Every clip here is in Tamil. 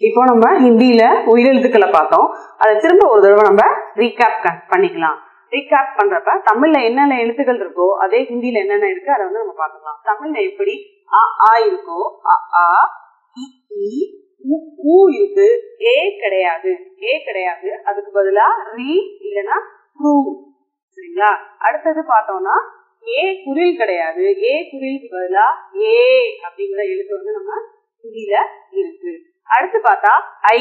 இப்போ நம்ம ஹிந்தியில உயிரெழுத்துக்களை பார்த்தோம். அதை திரும்ப ஒரு தடவை நம்ம ரீகேப் பண்ணிக்கலாம். ரீகேப் பண்றப்ப தமிழ்ல என்னென்ன எழுத்துக்கள் இருக்கோ அதே ஹிந்தியில என்னென்ன இருக்கு அதை வந்து நம்ம பார்க்கலாம் தமிழ்ல எப்படி அ ஆ இருக்கோ அ ஆ இ உ, ஊ இருக்கு. ஏ கிடையாது. ஏ கிடையாது. அதுக்கு பதிலா ரி இல்லைன்னா ரூ. சரிங்களா? அடுத்தது பார்த்தோம்னா ஏ குரில் கிடையாது. ஏ குரிலுக்கு பதிலா ஏ அப்படிங்கிற எழுத்து வந்து நம்ம ஹிந்தியில இருக்கு. அடுத்து பார்த்தா ஐ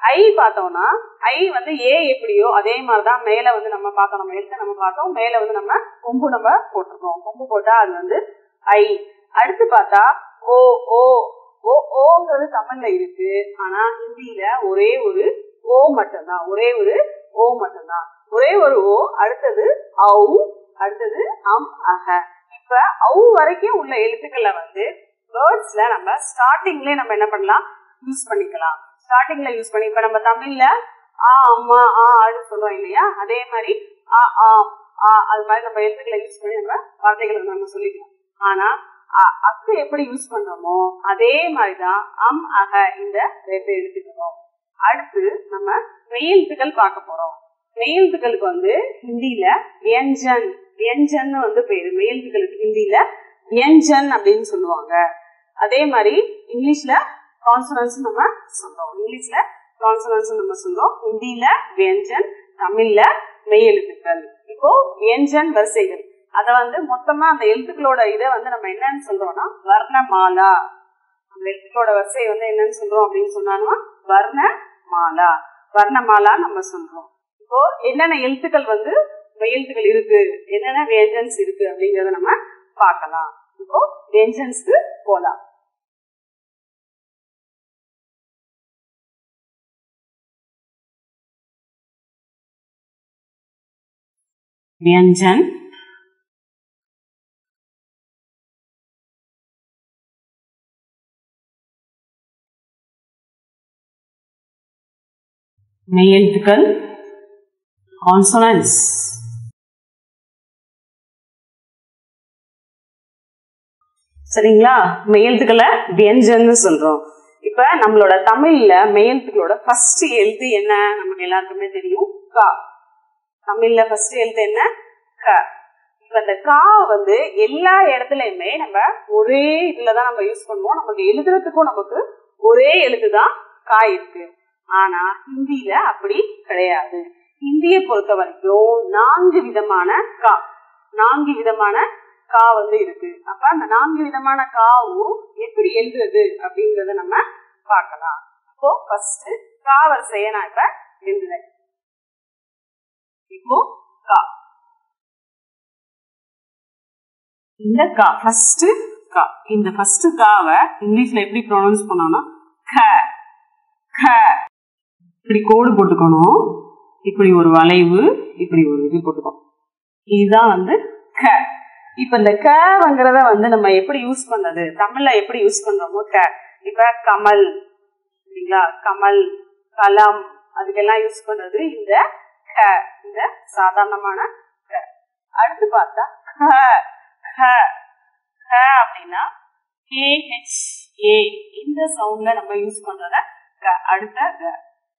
ஐ பார்த்தோம்னா ஐ வந்து ஏ எப்படியோ அதே மாதிரிதான் மேல வந்து நம்ம பார்த்தோம் நம்ம எழுத்த நம்ம பார்த்தோம். மேல வந்து நம்ம கொம்பு நம்ம போட்டிருக்கோம். கொம்பு போட்டா அது வந்து ஐ அடுத்து பார்த்தா ஓ ஓ ஓ ஓங்கிறது தமிழ்ல இருக்கு. ஆனா ஹிந்தியில ஒரே ஒரு ஓ மட்டும்தான். ஒரே ஒரு ஓ மட்டும்தான். ஒரே ஒரு ஓ அடுத்தது ஔ அடுத்தது அம் அஹ. இப்ப ஔ வரைக்கும் உள்ள எழுத்துக்களை வந்து வேர்ட்ஸ்ல நம்ம ஸ்டார்டிங்லயே நம்ம என்ன பண்ணலாம்? யூஸ் பண்ணிக்கலாம். ஸ்டார்டிங்ல யூஸ் பண்ணி இப்ப நம்ம தமிழ்ல ஆ அம்மா ஆ ஆடு சொல்றோம் இல்லையா? அதே மாதிரி ஆ ஆ ஆ அது மாதிரி நம்ம எழுத்துக்களை யூஸ் பண்ணி நம்ம வார்த்தைகளை நம்ம சொல்லிக்கலாம். ஆனா அ- அக்கு எப்படி யூஸ் பண்றோமோ அதே மாதிரிதான் அம் அக இந்த ரெண்டு எழுத்துக்கிறோம் அடுத்து நம்ம மெய்யெழுத்துக்கள் பார்க்க போறோம். மெய்யெழுத்துக்களுக்கு வந்து ஹிந்தியில என்ஜன் என்ஜன் வந்து பேரு. மெய்யெழுத்துக்களுக்கு ஹிந்தியில என்ஜன் அப்படின்னு சொல்லுவாங்க. அதே மாதிரி இங்கிலீஷ்ல கான்சனன்ஸ் நம்ம சொல்றோம். இங்கிலீஷ்ல கான்சனன்ஸ் நம்ம சொல்றோம். ஹிந்தியில வியஞ்சன் தமிழ்ல மெய்யெழுத்துக்கள். இப்போ வியஞ்சன் வரிசைகள். அதை வந்து மொத்தமா அந்த எழுத்துக்களோட இதை வந்து நம்ம என்னன்னு சொல்றோம்னா வர்ணமாலா. அந்த எழுத்துக்களோட வரிசை வந்து என்னன்னு சொல்றோம் அப்படின்னு சொன்னாங்கன்னா வர்ணமாலா. வர்ணமாலா நம்ம சொல்றோம். இப்போ என்னென்ன எழுத்துக்கள் வந்து எழுத்துக்கள் இருக்கு? என்னென்ன வேஞ்சன்ஸ் இருக்கு அப்படிங்கறத நம்ம பார்க்கலாம். இப்போ வேஞ்சன்ஸ்க்கு போலாம். व्यंजन மெய்யெழுத்துக்கள் கான்சனன்ஸ் சரிங்களா மெய்யெழுத்துக்களை வியஞ்சன்னு சொல்றோம் இப்ப நம்மளோட தமிழ்ல மெய்யெழுத்துக்களோட ஃபர்ஸ்ட் எழுத்து என்ன நமக்கு எல்லாருக்குமே தெரியும் கா தமிழ்ல ஃபர்ஸ்ட் எழுத்து என்ன? க. இப்ப அந்த கா வந்து எல்லா இடத்துலயுமே நம்ம ஒரே இதுலதான் நம்ம யூஸ் பண்ணுவோம். நமக்கு எழுதுறதுக்கும் நமக்கு ஒரே எழுத்து தான் கா இருக்கு. ஆனா ஹிந்தியில அப்படி கிடையாது. ஹிந்தியை பொறுத்த வரைக்கும் நான்கு விதமான கா. நான்கு விதமான கா வந்து இருக்கு. அப்ப அந்த நான்கு விதமான காவும் எப்படி எழுதுறது அப்படிங்கறத நம்ம பார்க்கலாம். இப்போ ஃபர்ஸ்ட் கா வரிசையை நான் இப்ப எழுதுறேன். இப்போ கா. இந்த கா ஃபர்ஸ்ட் கா. இந்த ஃபர்ஸ்ட் காவை இங்கிலீஷ்ல எப்படி ப்ரொனவுன்ஸ் பண்ணோம்னா க. க. இப்படி கோடு போட்டுக்கணும். இப்படி ஒரு வளைவு இப்படி ஒரு இது போட்டுக்கணும். இதுதான் வந்து க. இப்ப இந்த கங்கிறத வந்து நம்ம எப்படி யூஸ் பண்ணது தமிழ்ல எப்படி யூஸ் பண்றோமோ க. இப்ப கமல் சரிங்களா? கமல் கலம் அதுக்கெல்லாம் யூஸ் பண்றது இந்த க இந்த சாதாரணமான க அடுத்து பார்த்தா க க க அப்படின்னா கேஹெச் ஏ இந்த சவுண்ட்ல நம்ம யூஸ் பண்றத க அடுத்த க.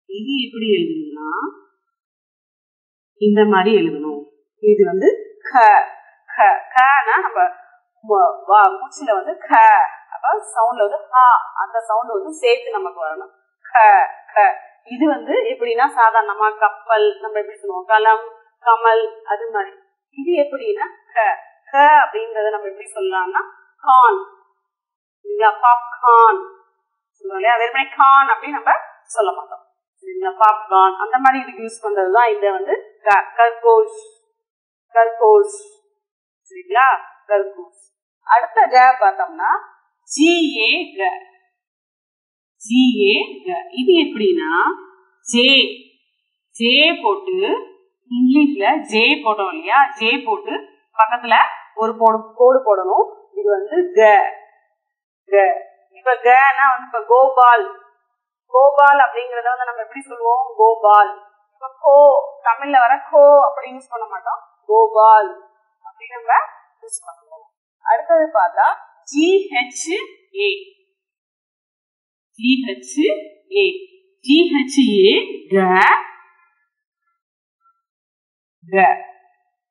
இது எப்படி எழுதணும்னா இந்த மாதிரி எழுதணும். இது வந்து க க கனா நம்ம ம- வா- மூச்சுல வந்து க. அப்ப சவுண்ட்ல வந்து ஹா அந்த சவுண்ட் வந்து சேர்த்து நமக்கு வரணும். க க. இது வந்து எப்படின்னா சாதாரணமா கப்பல் நம்ம எப்படி சொல்லுவோம் கலம் கமல் அது மாதிரி. இது எப்படின்னா க க அப்படிங்கறத நம்ம எப்படி சொல்லலாம்னா கான். இல்லையா பாப்கார்ன் சொல்லுவோம் இல்லையா? வெறுமனே கான் அப்படின்னு நம்ம சொல்ல மாட்டோம். சரிங்களா? பாப்கார்ன் அந்த மாதிரி இதுக்கு யூஸ் பண்றதுதான் இந்த வந்து க- கர்கோஷ். கர்கோஷ். சரிங்களா? கர்கோஷ். அடுத்த க பார்த்தோம்னா ஜிஏ க. ஜிஏ க. இது எப்படின்னா ஜே ஜே போட்டு இங்கிலீஷ்ல ஜே போட்டோம் இல்லையா? ஜே போட்டு பக்கத்துல ஒரு போடு கோடு போடணும். இது வந்து க க. இப்ப கனா வந்து இப்ப கோபால். கோபால் அப்படிங்கறத வந்து நம்ம எப்படி சொல்லுவோம்? கோபால். இப்ப கோ தமிழ்ல வர கோ அப்படி யூஸ் பண்ண மாட்டோம். கோபால் அப்படி நம்ம யூஸ் பண்ணுவோம். அடுத்தது பார்த்தா G H A G H A G H க க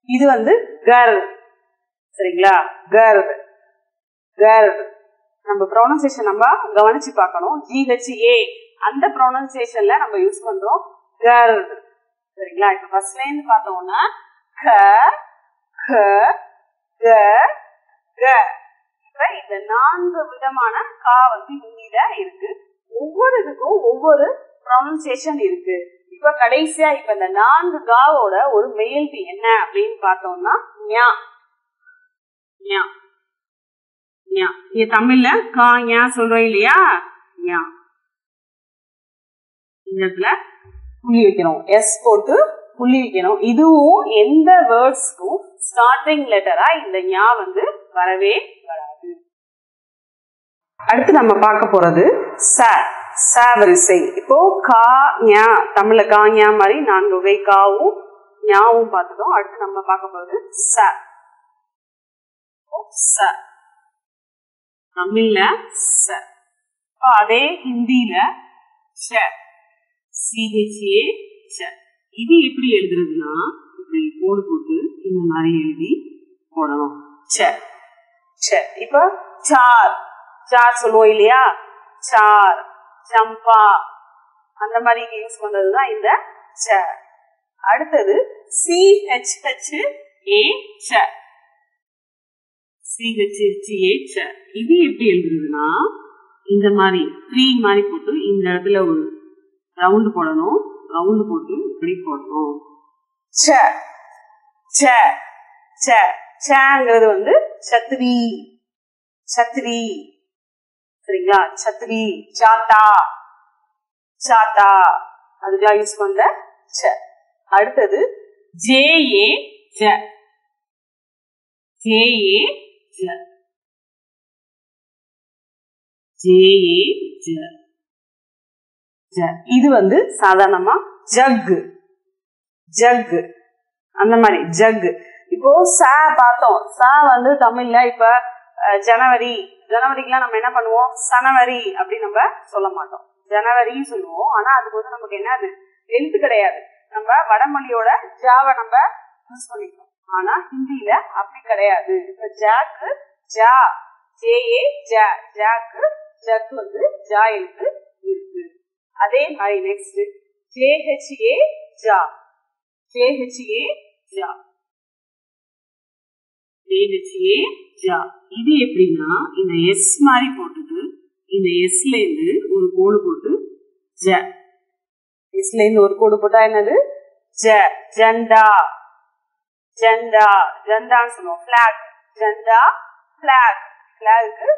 இது வந்து கர் சரிங்களா? கர் கர் நம்ம ப்ரொனன்சியேஷன் நம்ம கவனிச்சு பார்க்கணும். ஜிஹெச்ஏ அந்த ப்ரொனன்சியேஷன்ல நம்ம யூஸ் பண்றோம் கர் சரிங்களா? இப்ப ஃபர்ஸ்ட் லைன் பார்த்தோம்னா க க க க இப்ப இந்த நான்கு விதமான கா வந்து ஹிந்தில இருக்கு. ஒவ்வொரு இதுக்கும் ஒவ்வொரு ப்ரொனன்சியேஷன் இருக்கு. இப்ப கடைசியா இப்ப இந்த நான்கு காவோட ஒரு மெயில்டி என்ன அப்படின்னு பார்த்தோம்னா ஞா. ஞா. ஞா. இது தமிழ்ல கா ஞா சொல்றோம் இல்லையா? ஞா. இந்த இடத்துல புள்ளி வைக்கணும். எஸ் போட்டு புள்ளி வைக்கணும். இதுவும் எந்த வேர்ட்ஸ்க்கும் ஸ்டார்டிங் லெட்டரா இந்த ஞா வந்து வரவே வராது. அடுத்து நம்ம பார்க்க போறது ச ச வரிசை இப்போ கா ஞா தமிழ்ல கா ஞா மாதிரி நான்கு வகை காவும் ஞாவும் பார்த்துட்டோம். அடுத்து நம்ம பார்க்க போறது ச. ச. தமிழ்ல ச. இப்போ அதே ஹிந்தியில ச. சிஹெச்ஏ ச. இது எப்படி எழுதுறதுன்னா இப்படி கோடு போட்டு இந்த மாதிரி எழுதி போடணும். ச. ச. இப்போ சார். சார் சொல்லுவோம் இல்லையா? சார் சம்பா அந்த மாதிரி யூஸ் பண்றதுதான் இந்த சார் அடுத்தது சி ஹெச் ஹெச் ஏ சார் சி ஹெச் ஹெச் ஏ இது எப்படி எழுதுறதுன்னா இந்த மாதிரி த்ரீ மாதிரி போட்டு இந்த இடத்துல ஒரு ரவுண்டு போடணும். ரவுண்டு போட்டு இப்படி போடணும். ச ச ச. வந்து சத்ரி சத்ரி. சரிங்களா? சத்ரி சாத்தா சாத்தா. அதுக்கெல்லாம் யூஸ் பண்ற ச. அடுத்தது ஜே ஏ ஜ ஜே. ஏ ஜ ஜே ஏ ஜ ஜ இது வந்து சாதாரணமா ஜக். ஜக். அந்த மாதிரி ஜக். இப்போ சா பார்த்தோம். சா வந்து தமிழ்ல இப்ப ஜனவரி ஜனவரிக்கெல்லாம் நம்ம என்ன பண்ணுவோம்? சனவரி அப்படின்னு நம்ம சொல்ல மாட்டோம். ஜனவரின்னு சொல்லுவோம். ஆனா அதுக்கு வந்து நமக்கு என்ன அது எழுத்து கிடையாது. நம்ம வடமொழியோட ஜாவை நம்ம யூஸ் பண்ணிக்கிறோம். ஆனா ஹிந்தியில அப்படி கிடையாது. இப்ப ஜாக்கு ஜா ஜேஏ ஜா. ஜாக்கு ஜக் வந்து ஜா எழுத்து இருக்கு. அதே மாதிரி நெக்ஸ்ட் ஜேஹெச்ஏ ஜா. ஜேஹெச்ஏ ஜா. ஜேஹெச்ஏ ஜா. இது எப்படின்னா இந்த எஸ் மாதிரி போட்டுட்டு இந்த எஸ்ல இருந்து ஒரு கோடு போட்டு ஜ. எஸ்ல இருந்து ஒரு கோடு போட்டா என்னது? ஜ. ஜெண்டா. ஜெண்டா. ஜெண்டான்னு சொல்லுவோம். பிளாக் ஜெண்டா. பிளாக் பிளாக்கு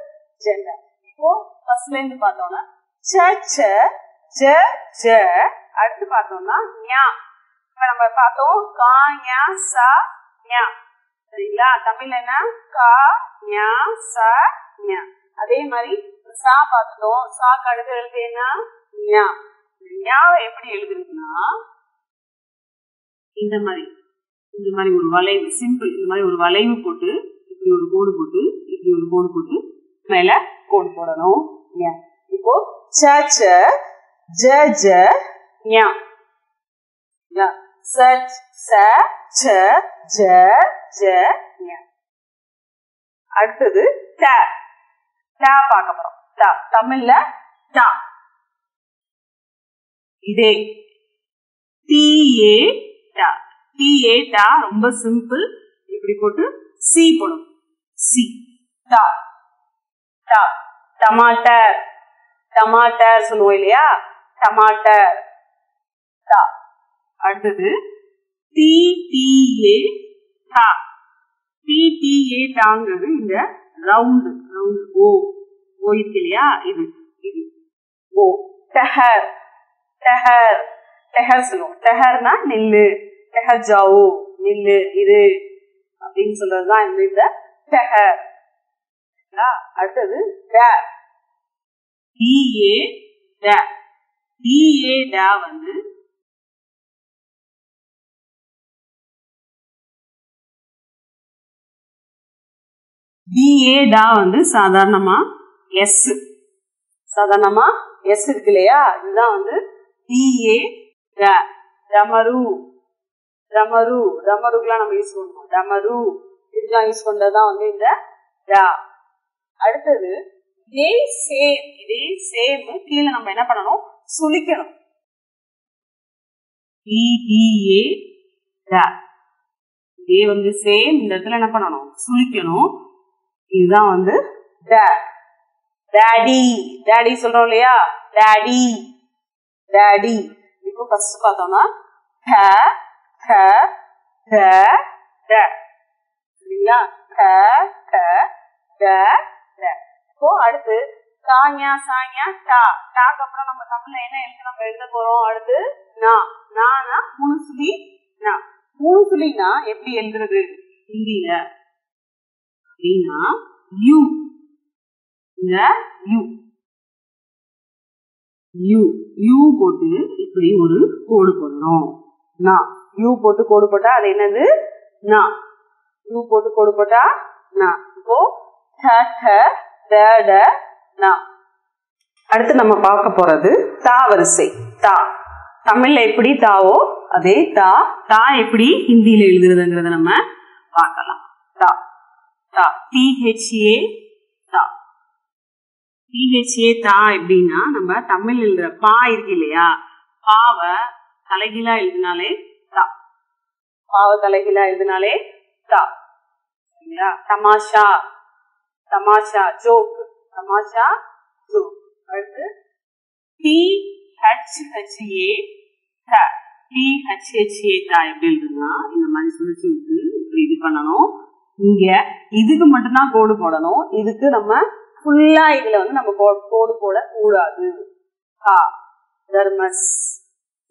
ஜெண்டா. இப்போ ஃபர்ஸ்ட்ல இருந்து பார்த்தோம்னா ச ச ஜ ஜ. அடுத்து பார்த்தோம்னா ஞா. இப்போ நம்ம பார்த்தோம் கா ஞா சா ஞா. சரிங்களா? தமிழ் என்ன? கா ஞா சா ஞா. அதே மாதிரி சா பார்த்துட்டோம். சா கடுது எழுதுனா ஞா. ஞாவை எப்படி எழுதுறதுன்னா இந்த மாதிரி. இந்த மாதிரி ஒரு வளைவு சிம்பிள் இந்த மாதிரி ஒரு வளைவு போட்டு இப்படி ஒரு கோடு போட்டு இப்படி ஒரு கோடு போட்டு மேல கோடு போடணும். ஞா. இப்போ ச ச ஜ ஜ ஞா. ச ச ச ஜ ஜ அடுத்தது ட. ட பார்க்க போறோம். ட. தமிழ்ல ட. இதே. டி ஏ டா. டி ஏ டா ரொம்ப சிம்பிள் இப்படி போட்டு சி போடும் சி டா. டா. டமாட்டர். டமாட்டர் சொல்லுவோம் இல்லையா? டமாட்டர். டா. அடுத்தது டி டி ஏ டா டாங்கிறது இந்த ரவுண்டு ரவுண்டு ஓ ஓ இருக்கு இல்லையா? இது இது. ஓ டஹர் டஹர் டெஹர் சொல்லுவோம். டெஹர்னா நெல்லு. டெஹர் ஜாவோ நெல்லு இரு அப்படின்னு சொல்றதுதான் இந்த இந்த டஹர் அடுத்தது ட. டிஏ ட. டிஏ ட வந்து டிஏ டா வந்து சாதாரணமா எஸ் சாதாரணமா எஸ் இருக்கு இல்லையா? இதுதான் வந்து டிஏ ரமரு. ரமரு. ரமருக்குலாம் நம்ம யூஸ் பண்ணுவோம். ரமரு. இதுக்கெல்லாம் யூஸ் பண்றதுதான் வந்து இந்த டா அடுத்தது இதே சேம் இதே சேம் கீழே நம்ம என்ன பண்ணணும்? சுழிக்கணும். டிடிஏ டா இதே வந்து சேம் இந்த இடத்துல என்ன பண்ணணும்? சுழிக்கணும். இதுதான் வந்து டேடி டேடி சொல்றோம் இல்லையா? Daddy daddy. இப்போ ஃபர்ஸ்ட் பார்த்தோம்னா ட ட ட ட. சரிங்களா? ட ட ட ட. இப்போ அடுத்து காஞா சாஞா டா. டாக்கு அப்புறம் நம்ம தமிழ்ல என்ன எழுத்து நம்ம எழுத போறோம்? அடுத்து நா. நானா மூணு சுழி நா. மூணு சுழினா எப்படி எழுதுறது? ஹிந்தியில. அப்படின்னா யூ இந்த யூ யூ யூ போட்டு இப்படி ஒரு கோடு போடணும். நா. யூ போட்டு கோடு போட்டா அது என்னது? நா. யூ போட்டு கோடு போட்டா நான் இப்போ ட நா. அடுத்து நம்ம பார்க்க போறது தா வரிசை. தா. தமிழ்ல எப்படி தாவோ அதே தா. தா எப்படி ஹிந்தியில எழுதுறதுங்கிறத நம்ம பார்க்கலாம். தா. தா டிஹெச்ஏ தா. டிஹெச்ஏ தா எப்படின்னா நம்ம தமிழ் எழுதுற பா இருக்கு இல்லையா? பாவை தலைகீழா எழுதினாலே தா. பாவ தலைகீழா எழுதினாலே தா. சரிங்களா? தமாஷா தமாஷா ஜோக். தமாஷா ஜோக். அடுத்து டி ஹெச் ஹெச்ஏ ட டி ஹெச் ஹெச்ஏ தா. எப்படி எழுதுனா இந்த மாதிரி சுழற்சி விட்டு இப்படி இது பண்ணணும். இங்க இதுக்கு மட்டும்தான் கோடு போடணும். இதுக்கு நம்ம ஃபுல்லா இதுல வந்து நம்ம கோடு போட கூடாது. கா தர்மஸ்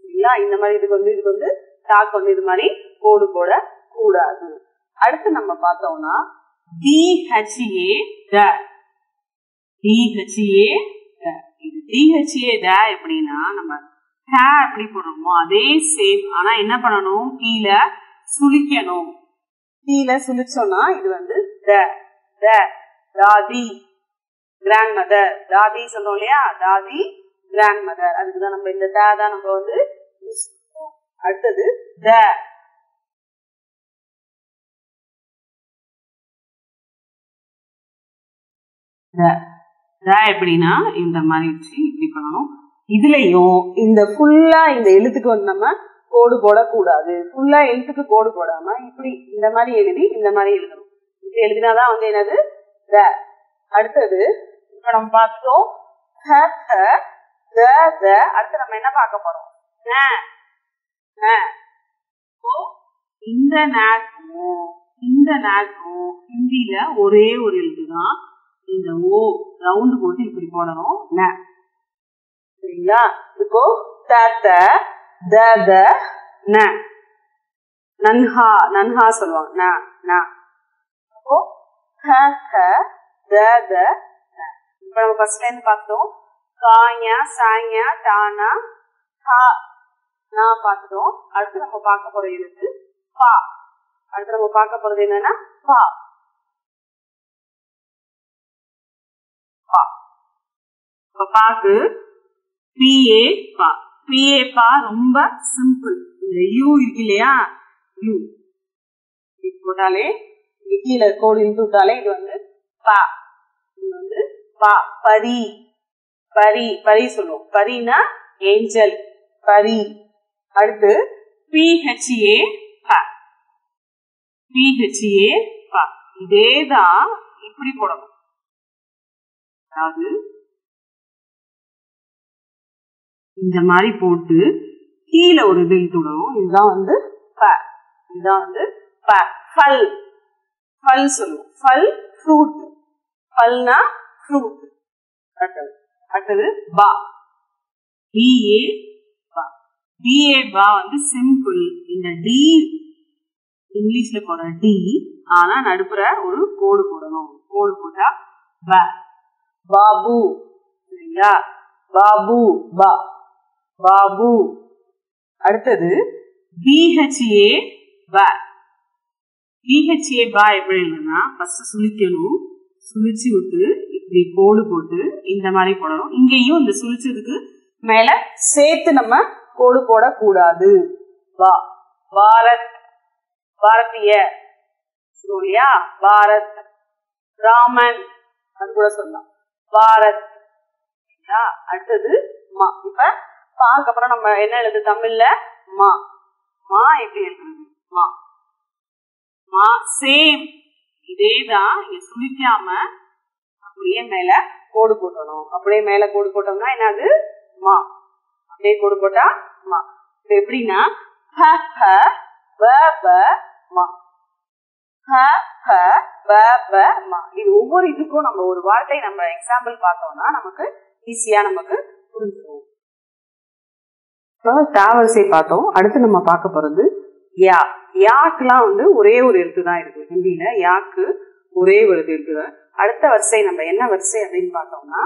சரிங்களா இந்த மாதிரி இதுக்கு வந்து இதுக்கு வந்து டாக் வந்து இது மாதிரி கோடு போட கூடாது. அடுத்து நம்ம பார்த்தோம்னா டிஹெச்ஏ ட. டிஹெச்ஏ இது டிஹெச்ஏ ட எப்படின்னா நம்ம ஹே எப்படி போடுறோமோ அதே சேம் ஆனா என்ன பண்ணணும்? கீழே சுழிக்கணும். கீழே சுழிச்சோம்னா இது வந்து த த தாதி கிராண்ட் மதர் தாதி சொல்றோம் இல்லையா? தாதி கிராண்ட் மதர் அதுக்குதான் நம்ம இந்த த தான் நம்ம வந்து அடுத்தது த. த த எப்படின்னா இந்த மாதிரி வச்சு இப்படி பண்ணணும். இதுலயும் இந்த ஃபுல்லா இந்த எழுத்துக்கு வந்து நம்ம கோடு போடக்கூடாது. ஃபுல்லா எழுத்துக்கு கோடு போடாம இப்படி இந்த மாதிரி எழுதி இந்த மாதிரி எழுதணும். இப்படி எழுதினாதான் வந்து என்னது? அடுத்தது இப்ப நம்ம பார்த்தோம் அடுத்து நம்ம என்ன பார்க்க போறோம்? இந்த நாக்கும் இந்த நாக்கும் ஹிந்தியில ஒரே ஒரு எழுத்து தான் இந்த ஓ ரவுண்டு போட்டு இப்படி போடணும். சரிங்களா? இப்போ த. த த ந. நன்ஹா நன்ஹா சொல்லுவாங்க. ந ந. அப்போ க க த த ந. இப்போ நம்ம ஃபர்ஸ்ட் லைன் பார்த்தோம். காஞா சாஞா டானா ஹா நான் பார்த்துட்டோம். அடுத்து நம்ம பார்க்க போற எழுத்து பா. அடுத்து நம்ம பார்க்க போறது என்னன்னா பா. பாக்கு பிஏ பா. பிஏ பா ரொம்ப சிம்பிள் இந்த யூ இருக்கு இல்லையா? யூ போட்டாலே கீழே கோடு இழுத்து விட்டாலே இது வந்து பா. இது வந்து பா. பரி. பரி. பரி சொல்லுவோம். பரினா ஏஞ்சல் பரி. அடுத்து பிஹெச்ஏ பா. பிஹெச்ஏ ப. இதேதான் இப்படி போடணும். அதாவது இந்த மாதிரி போட்டு கீழே ஒரு இது தொடரும் இதுதான் வந்து ப. இதுதான் வந்து ப. ஃபல் ஃபல் சொல்லுவோம். ஃபல் ஃப்ரூட் ஃபல்னா ஃப்ரூட் அடுத்தது அடுத்தது பா. பிஏ பா. பிஏ பா வந்து சிம்பிள் இந்த டி இங்கிலீஷ்ல போடுற டி ஆனா நடுப்புற ஒரு கோடு போடணும். கோடு போட்டா ப. பாபு. சரிங்களா? பாபு பா. பாபு. அடுத்தது பிஹெச்ஏ ப. பிஹெச்ஏ பா எப்படி இல்லைன்னா ஃபர்ஸ்ட் சுழிக்கணும் சுழிச்சு விட்டு இப்படி கோடு போட்டு இந்த மாதிரி போடணும். இங்கேயும் இந்த சுழிச்சதுக்கு மேல சேர்த்து நம்ம கோடு போடக்கூடாது. வா. பாரத் பாரதிய. இல்லையா பாரத் ராமன் அது கூட சொல்லலாம். பாரத். அடுத்தது இப்ப பாக்கு அப்புறம் நம்ம என்ன எழுது? தமிழ்ல மா. மா எப்படி எழுதுறது? மா. மா சேம். இதேதான் இங்க சுழிக்காம அப்படியே மேல கோடு போட்டணும். அப்படியே மேல கோடு போட்டோம்னா என்னது? மா. அப்படியே கோடு போட்டா மா. இப்ப எப்படின்னா ஹ ப மா. ஹ ப மா. இது ஒவ்வொரு இதுக்கும் நம்ம ஒரு வார்த்தை நம்ம எக்ஸாம்பிள் பார்த்தோம்னா நமக்கு ஈஸியா நமக்கு புரிஞ்சுக்கும் இப்போ தாவரிசை பார்த்தோம். அடுத்து நம்ம பார்க்க போறது யா. யாக்குலாம் வந்து ஒரே ஒரு எழுத்து தான் இருக்கு. ஹிந்தியில யாக்கு ஒரே ஒரு எழுத்து தான் அடுத்த வரிசை நம்ம என்ன வரிசை அப்படின்னு பார்த்தோம்னா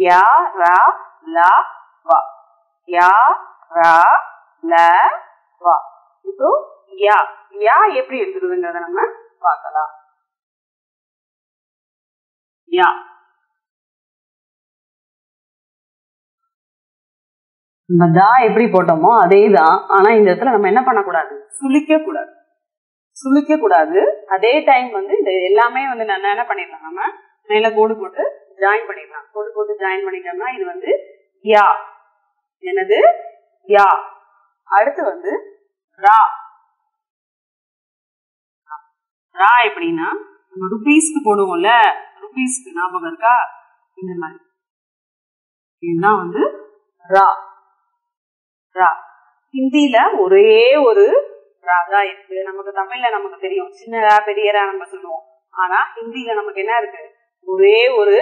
யா ரா லா வா. யா ரா ல வா. இப்போ யா. யா எப்படி எழுதுறதுங்கிறத நம்ம பார்க்கலாம். யா. நம்ம தா எப்படி போட்டோமோ அதே தான் ஆனா இந்த இடத்துல நம்ம என்ன பண்ணக்கூடாது? சுளிக்க கூடாது சுளிக்க கூடாது அதே டைம் வந்து இந்த எல்லாமே வந்து நான் என்ன பண்ணிடலாம்? நம்ம மேல கோடு போட்டு ஜாயின் பண்ணிடலாம். கோடு போட்டு ஜாயின் பண்ணிட்டோம்னா இது வந்து யா. எனது யா. அடுத்து வந்து ரா. ரா எப்படின்னா நம்ம ருபீஸ்க்கு போடுவோம்ல? ருபீஸ்க்கு ஞாபகம் இருக்கா? இந்த மாதிரி. இதுதான் வந்து ரா. ரா. ஹிந்தில ஒரே ஒரு ரா தான் இருக்கு. நமக்கு தமிழ்ல நமக்கு தெரியும். சின்னரா பெரியரா நம்ம சொல்லுவோம். ஆனா ஹிந்தில நமக்கு என்ன இருக்கு? ஒரே ஒரு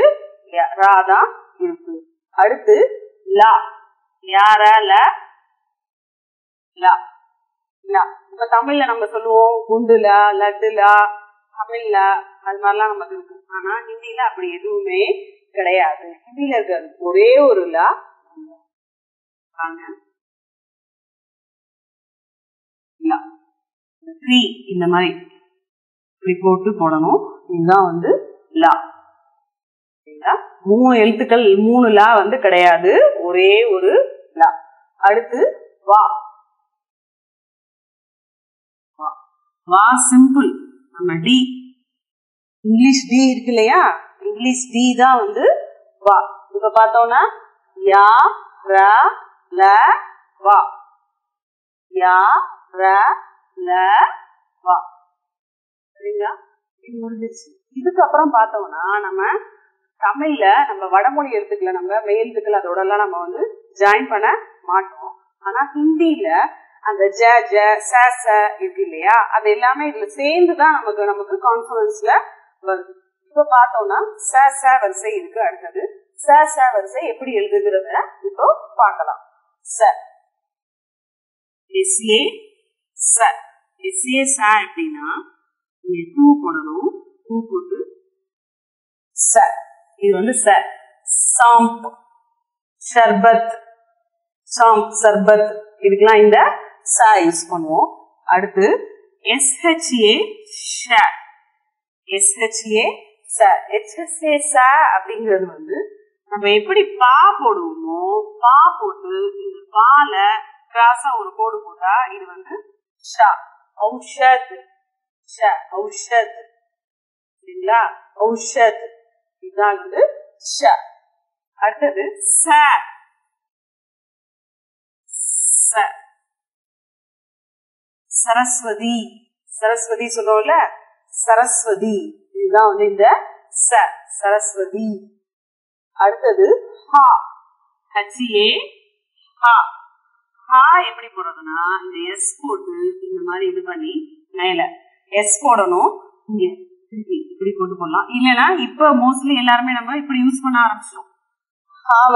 ய- ரா தான் இருக்கு. அடுத்து லா. யார ல? லா. லா. இப்ப தமிழ்ல நம்ம சொல்லுவோம். குண்டுலா லட்டுலா தமிழ்ல அது மாதிரிலாம் நமக்கு இருக்கு. ஆனா ஹிந்தில அப்படி எதுவுமே கிடையாது. ஹிந்தில இருக்கிறது ஒரே ஒரு லா. வாங்க. இல்ல. த்ரீ இந்த மாதிரி இப்படி போட்டு போடணும். இதுதான் வந்து லா சரிங்களா? மூணு எழுத்துக்கள் மூணு லா வந்து கிடையாது. ஒரே ஒரு லா அடுத்து வா. வா. வா சிம்பிள் நம்ம டி இங்கிலீஷ் டி இருக்கு இல்லையா? இங்கிலீஷ் டி தான் வந்து வா. இப்ப பார்த்தோம்னா யா ர ல வா. யா ர ல வா. சரிங்களா? இது முடிஞ்சிருச்சு. இதுக்கப்புறம் பார்த்தோம்னா நம்ம தமிழ்ல நம்ம வடமொழி எழுத்துக்களை நம்ம மெயில் எழுத்துக்கள் அதோட எல்லாம் நம்ம வந்து ஜாயின் பண்ண மாட்டோம். ஆனா ஹிந்தியில அந்த ஜ ஜ ச ச இருக்கு இல்லையா? அது எல்லாமே இதுல சேர்ந்து தான் நமக்கு நமக்கு கான்ஃபரன்ஸ்ல வருது. இப்ப பார்த்தோம்னா ச ச வரிசை இருக்கு அடுத்தது. ச ச வரிசை எப்படி எழுதுகிறத இப்போ பார்க்கலாம். ச. எஸ்ஏ ச எஸ்ஏ ச அப்படின்னா இங்க டூ போடணும். டூ போட்டு ச. இது வந்து ச. சாம்ப் ஷர்பத் சாம்ப் சர்பத். இதுக்கெல்லாம் இந்த ச யூஸ் பண்ணுவோம். அடுத்து எஸ்ஹெச்ஏ ஷ எஸ்ஹெச்ஏ ச. எஸ்ஹெச்ஏ ச. அப்படிங்கிறது வந்து நம்ம எப்படி பா போடுவோமோ பா போட்டு இந்த பால கிராஸா ஒரு கோடு போட்டா இது வந்து ஷ ஔஷத் ஷ ஔஷத் சரிங்களா ஔஷத் இதுதான் வந்து ஷ அடுத்தது ச ச சரஸ்வதி சரஸ்வதி சொல்றோம்ல சரஸ்வதி இதுதான் வந்து இந்த ச சரஸ்வதி அடுத்தது ஹா ஹச்ஏ ஹா ஹா எப்படி போடுறதுன்னா இந்த எஸ் போட்டு இந்த மாதிரி இது பண்ணி மேல எஸ் போடணும் இப்படி போட்டு போடலாம் இல்லைன்னா இப்ப மோஸ்ட்லி எல்லாருமே நம்ம இப்படி யூஸ் பண்ண ஆரம்பிச்சோம் ஹாவ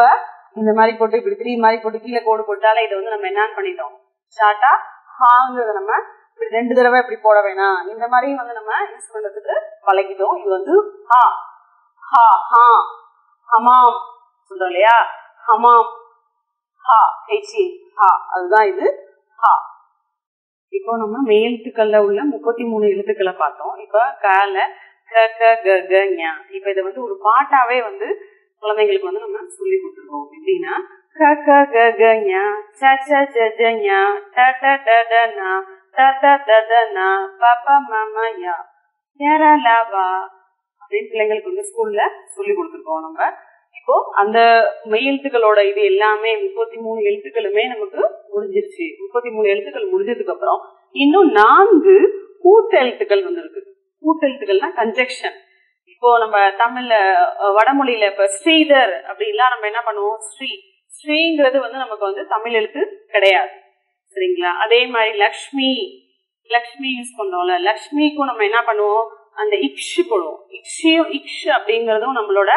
இந்த மாதிரி போட்டு இப்படி த்ரீ மாதிரி போட்டு கீழே கோடு போட்டாலே இதை வந்து நம்ம என்ன பண்ணிட்டோம் ஷார்ட்டா ஹாங்கிறத நம்ம இப்படி ரெண்டு தடவை இப்படி போட வேணாம் இந்த மாதிரி வந்து நம்ம யூஸ் பண்றதுக்கு பழகிட்டோம் இது வந்து ஹா ஹா ஹா ஹமாம் சொல்றோம் இல்லையா ஹமாம் அதுதான் இது ஹா. இப்போ நம்ம மெய் உள்ள முப்பத்தி மூணு எழுத்துக்களை பார்த்தோம். இப்போ கால க க க க இப்ப இதை வந்து ஒரு பாட்டாவே வந்து குழந்தைங்களுக்கு வந்து நம்ம சொல்லி கொடுத்துருவோம். எப்படின்னா க க க க ஞா. ச ச ஜ ஞா. ட ட ட ட த ட த த நா. ப ப ம ம ல அப்படின்னு பிள்ளைங்களுக்கு வந்து ஸ்கூல்ல சொல்லி கொடுத்துருக்கோம் நம்ம. இப்போ அந்த மெய் எழுத்துக்களோட இது எல்லாமே முப்பத்தி மூணு எழுத்துக்களுமே நமக்கு முடிஞ்சிருச்சு. முப்பத்தி மூணு எழுத்துக்கள் முடிஞ்சதுக்கு அப்புறம் இன்னும் நான்கு கூட்டெழுத்துக்கள் வந்திருக்கு. கூட்டெழுத்துக்கள்னா கன்ஜெக்ஷன் இப்போ நம்ம தமிழ்ல வடமொழியில இப்ப ஸ்ரீதர் அப்படின்லாம் நம்ம என்ன பண்ணுவோம்? ஸ்ரீ. ஸ்ரீங்கிறது வந்து நமக்கு வந்து தமிழ் எழுத்து கிடையாது. சரிங்களா? அதே மாதிரி லக்ஷ்மி. லக்ஷ்மி யூஸ் பண்ணோம்ல லக்ஷ்மிக்கும் நம்ம என்ன பண்ணுவோம்? அந்த இக்ஷு போடுவோம். இக்ஷியும் இக்ஷு அப்படிங்கிறதும் நம்மளோட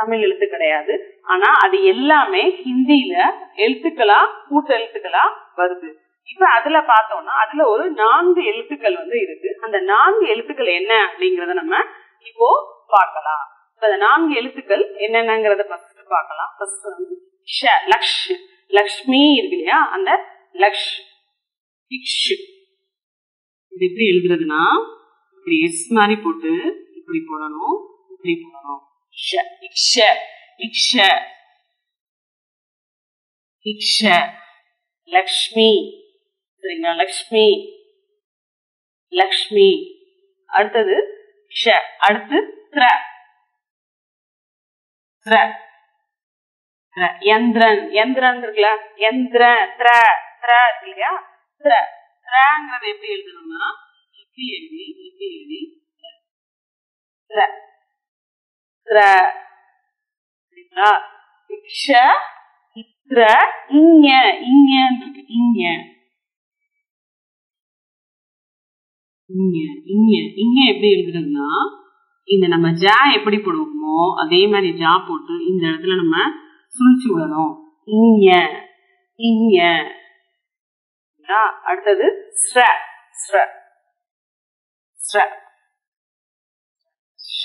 தமிழ் எழுத்து கிடையாது. ஆனா அது எல்லாமே ஹிந்தியில எழுத்துக்களா கூட்ட எழுத்துக்களா வருது. இப்ப அதுல பார்த்தோம்னா அதுல ஒரு நான்கு எழுத்துக்கள் வந்து இருக்கு. அந்த நான்கு எழுத்துக்கள் என்ன அப்படிங்கறத நம்ம இப்போ பார்க்கலாம். இப்ப அந்த நான்கு எழுத்துக்கள் என்னென்னங்கிறத ஃபர்ஸ்ட் பார்க்கலாம். ஃபர்ஸ்ட் வந்து ஷ லக்ஷ். லக்ஷ்மி இருக்கு இல்லையா? அந்த லக்ஷ் இக்ஷ் இது எப்படி எழுதுறதுன்னா இப்படி எஸ் மாதிரி போட்டு இப்படி போடணும் இப்படி போடணும். ஷ இக்ஷ இக்ஷ இக்ஷ லக்ஷ்மி சரிங்களா லக்ஷ்மி லக்ஷ்மி அடுத்தது ஷ அடுத்து த்ர. த்ர. த்ர. யந்திரன் யந்திரன் இருக்குல்ல? யந்திர த்ர த்ர இருக்கு இல்லையா? த்ர. த்ரங்கிறது எப்படி எழுதணும்னா? இப்படி எழுதி இப்படி எழுதி த்ர. சரிங்களா? இக்ஷ இத்ர இங்க இங்க இருக்கு இங்க. இங்க இங்க. இங்க எப்படி எழுதுறதுன்னா இந்த நம்ம ஜா எப்படி போடுவோமோ அதே மாதிரி ஜா போட்டு இந்த இடத்துல நம்ம சுழிச்சு விடணும். இங்க இங்க. அடுத்தது ஸ்ர ஸ்ர. ஸ்ர.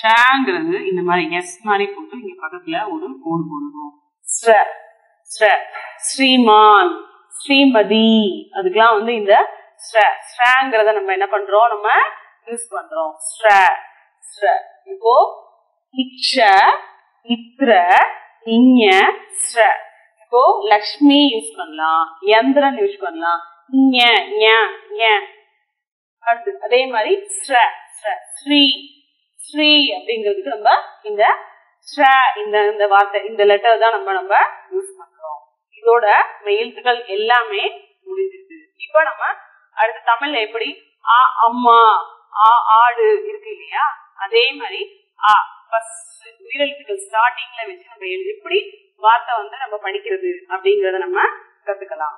ஷாங்கிறது இந்த மாதிரி எஸ் மாதிரி போட்டு இங்க பக்கத்துல ஒரு கோடு போடணும். ஸ்ர ஸ்ர ஸ்ரீமான் ஸ்ரீமதி. அதுக்கெல்லாம் வந்து இந்த ஸ்ர நம்ம என்ன பண்றோம்? நம்ம யூஸ் பண்றோம். ஸ்ர ஸ்ர. இப்போ இக்ஷ இத்ர இங்க ஸ்ர. இப்போ லக்ஷ்மி யூஸ் பண்ணலாம். யந்திரன் யூஸ் பண்ணலாம். இங்க ஞ அடுத்து அதே மாதிரி ஸ்ர ஸ்ரீ அப்படிங்கிறதுக்கு நம்ம இந்த இந்த இந்த வார்த்தை இந்த லெட்டர் தான் நம்ம நம்ம யூஸ் பண்றோம். இதோட எழுத்துக்கள் எல்லாமே முடிஞ்சிருக்கு இப்போ நம்ம அடுத்த தமிழ்ல எப்படி ஆ அம்மா ஆ ஆடு இருக்கு இல்லையா? அதே மாதிரி ஆ உயிரெழுத்துக்கள் ஸ்டார்டிங்ல வச்சு நம்ம எப்படி வார்த்தை வந்து நம்ம படிக்கிறது அப்படிங்கறத நம்ம கத்துக்கலாம்.